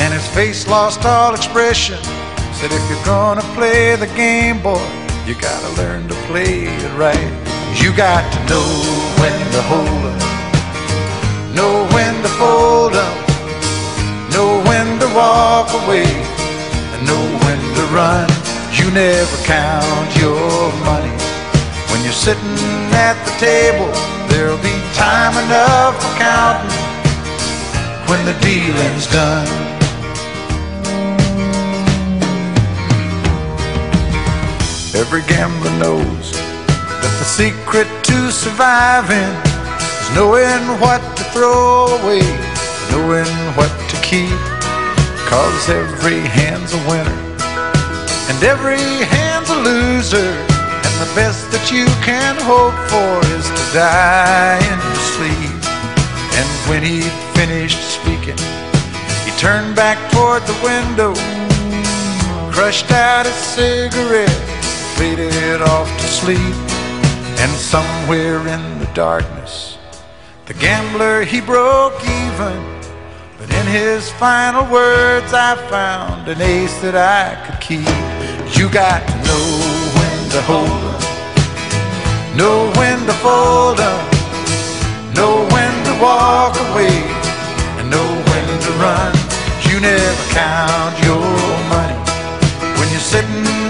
and his face lost all expression. Said, if you're gonna play the game, boy, you gotta learn to play it right. You got to know when to hold up, know when to fold up, know when to walk away, and know when to run. You never count your money when you're sitting at the table. There'll be time enough for counting when the dealing's done. Every gambler knows that the secret to surviving is knowing what to throw away, knowing what to keep. Cause every hand's a winner and every hand's a loser. And the best that you can hope for is to die in your sleep. And when he finished speaking, he turned back toward the window, crushed out his cigarette faded off to sleep. And somewhere in the darkness, the gambler he broke even. But in his final words, I found an ace that I could keep. You got to know when to hold up, know when to fold up, know when to walk away, and know when to run. You never count your money when you're sitting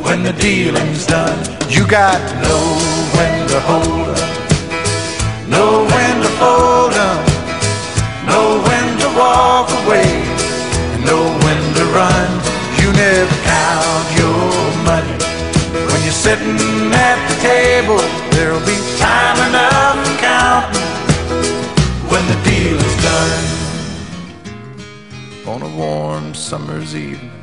when the dealing's done. You got to know when to hold up, know when to fold up, know when to walk away, know when to run. You never count your money. When you're sitting at the table, there'll be time enough for counting when the deal is done. On a warm summer's evening